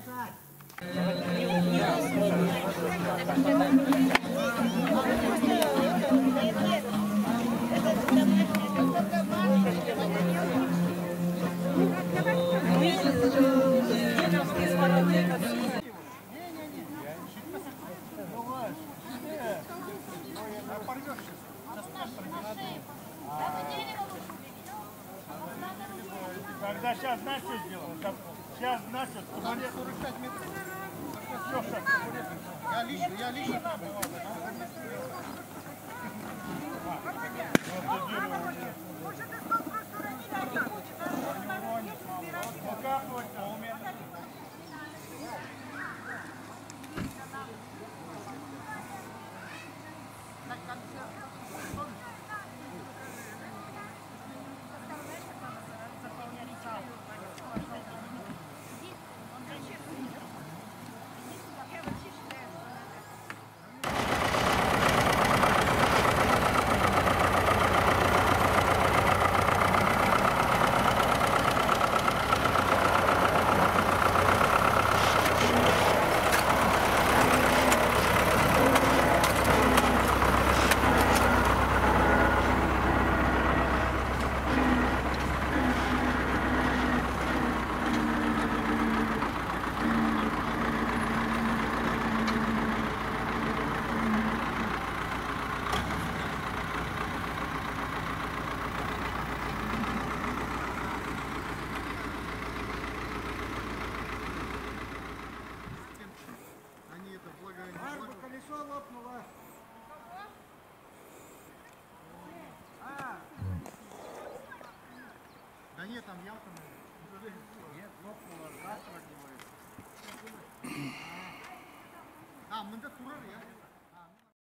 감사합니 다. Когда сейчас знаешь, что сделал? Сейчас, значит, табурет 45 метров. Все, сейчас, табурет. Я лично, я лично. Да нет, там явка, Нет, лопнуло, завтра А, мында турар, я.